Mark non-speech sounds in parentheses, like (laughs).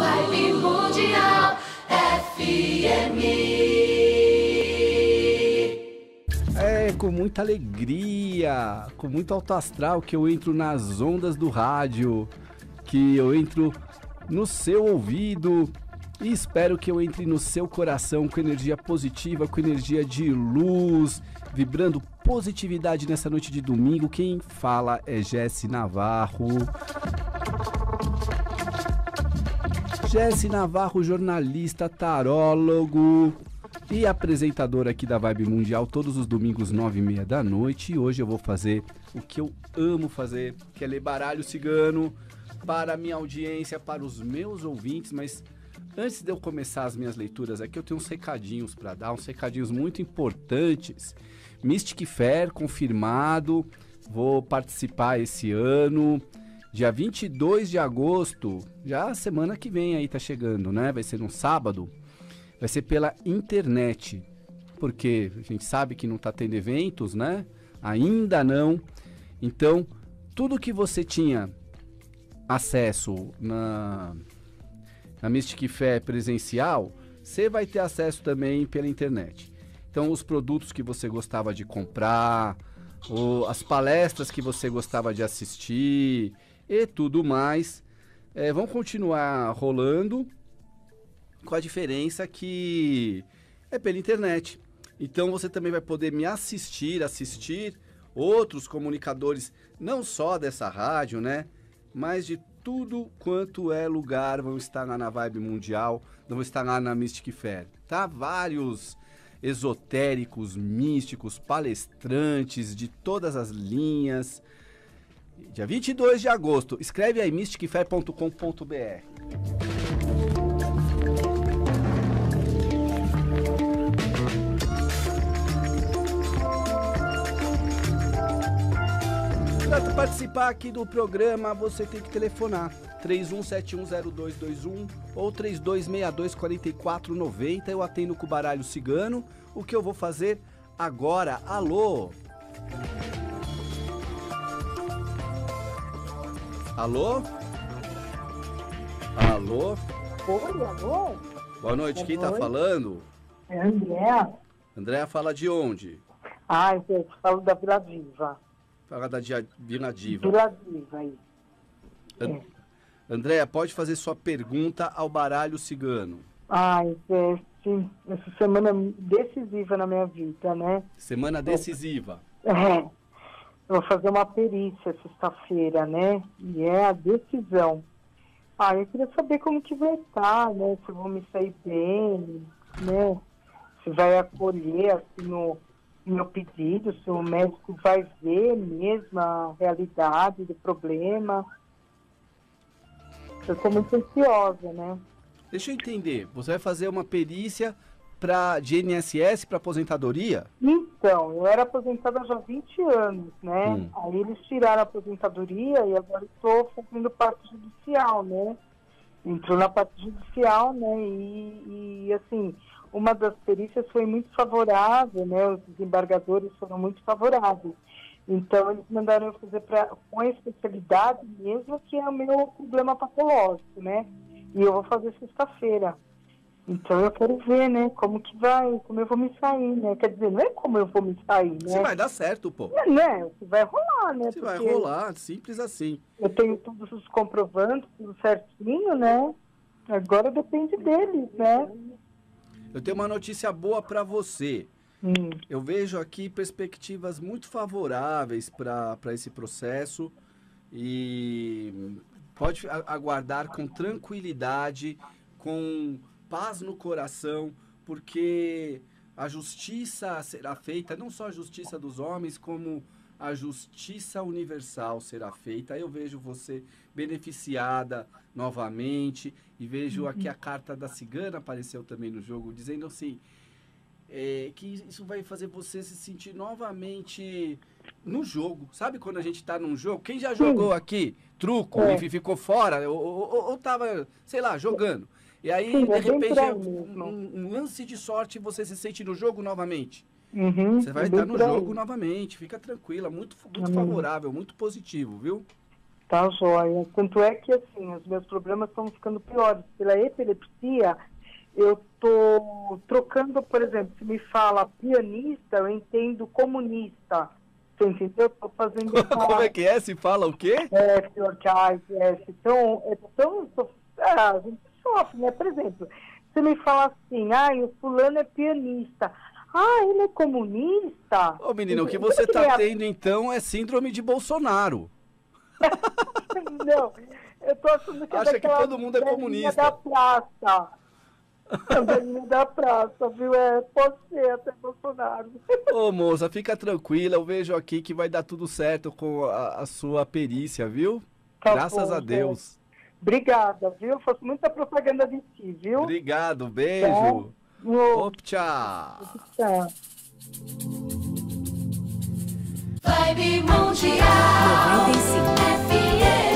Vibe Mundial FM. É com muita alegria, com muito alto astral que eu entro nas ondas do rádio, que eu entro no seu ouvido e espero que eu entre no seu coração com energia positiva, com energia de luz, vibrando positividade nessa noite de domingo. Quem fala é Jesse Navarro. Jesse Navarro, jornalista, tarólogo e apresentador aqui da Vibe Mundial todos os domingos, nove e meia da noite. E hoje eu vou fazer o que eu amo fazer, que é ler baralho cigano para a minha audiência, para os meus ouvintes. Mas antes de eu começar as minhas leituras aqui, eu tenho uns recadinhos para dar, uns recadinhos muito importantes. Mystic Fair confirmado, vou participar esse ano. Dia 22 de agosto, já semana que vem aí tá chegando, né? Vai ser no sábado. Vai ser pela internet. Porque a gente sabe que não tá tendo eventos, né? Ainda não. Então, tudo que você tinha acesso na na Mystic Fé presencial, você vai ter acesso também pela internet. Então, os produtos que você gostava de comprar, as palestras que você gostava de assistir, e tudo mais. É, vão continuar rolando com a diferença que é pela internet. Então você também vai poder me assistir, assistir outros comunicadores, não só dessa rádio, né? Mas de tudo quanto é lugar, vão estar lá na Vibe Mundial, vão estar lá na Mystic Fair, tá? Vários esotéricos, místicos, palestrantes de todas as linhas. Dia 22 de agosto. Escreve aí mysticfair.com.br. Para participar aqui do programa, você tem que telefonar 31710221 ou 32624490. Eu atendo com o baralho cigano. O que eu vou fazer agora? Alô? Alô? Alô? Oi, alô? Boa noite, quem tá noite. falando? É André? Andréa fala de onde? Ai, eu falo da Vila Viva. Fala da Dia- Vila Diva. Vila Viva aí. An- Andréa, pode fazer sua pergunta ao baralho cigano. Ai, esse, essa semana decisiva na minha vida, né? Semana decisiva. É, eu vou fazer uma perícia sexta-feira, né? E é a decisão. Ah, eu queria saber como que vai estar, né? Se eu vou me sair bem, né? Se vai acolher, assim, o meu pedido, se o médico vai ver mesmo a realidade do problema. Eu estou muito ansiosa, né? Deixa eu entender. Você vai fazer uma perícia pra, de INSS para aposentadoria? Então, eu era aposentada já há 20 anos, né? Hum. Aí eles tiraram a aposentadoria e agora estou fazendo parte judicial, né? Entrou na parte judicial, né? E, e, assim, uma das perícias foi muito favorável, né? Os desembargadores foram muito favoráveis. Então, eles mandaram eu fazer pra, com a especialidade mesmo, que é o meu problema patológico, né? E eu vou fazer sexta-feira. Então eu quero ver, né, como que vai, como eu vou me sair, né? Quer dizer, não é como eu vou me sair, né? Você vai dar certo, pô. É, né? Que vai rolar, né? Vai Porque rolar, simples assim. Eu tenho todos os comprovantes, tudo certinho, né? Agora depende deles, né? Eu tenho uma notícia boa para você. Hum. Eu vejo aqui perspectivas muito favoráveis para esse processo e pode aguardar com tranquilidade, com paz no coração, porque a justiça será feita, não só a justiça dos homens, como a justiça universal será feita. Eu vejo você beneficiada novamente e vejo aqui a carta da cigana apareceu também no jogo, dizendo assim, é, que isso vai fazer você se sentir novamente no jogo. Sabe quando a gente tá num jogo? Quem já jogou aqui truco É. e fi- ficou fora, ou, ou, ou tava, sei lá, jogando. E aí, Sim, de é repente, é um, um lance de sorte você se sente no jogo novamente. Uhum, Você vai é estar no jogo novamente. Fica tranquila, muito, muito Amém. favorável, muito positivo, viu? Tá joia. Tanto é que, assim, os meus problemas estão ficando piores. Pela epilepsia, eu tô trocando, por exemplo, se me fala pianista, eu entendo comunista. Você entendeu? Eu tô fazendo. (laughs) Como é que é? Se fala o quê? É, pior que a é. Então, é tão... Ah, a gente sofre, né? Por exemplo, você me fala assim, ah, o fulano é pianista. Ah, ele é comunista? Ô, menino, o que você tá tendo, então, é síndrome de Bolsonaro. (laughs) Não, eu tô achando que é Acha que todo mundo é comunista. da praça. Velhinha da praça, viu? É, pode ser até Bolsonaro. (laughs) Ô, moça, fica tranquila. Eu vejo aqui que vai dar tudo certo com a, a sua perícia, viu? Tá Graças bom, a Deus. Gente. Obrigada, viu? Faço muita propaganda de ti, viu? Obrigado, beijo. Tá? tchau. Tchau. Vibe Mundial 95 FM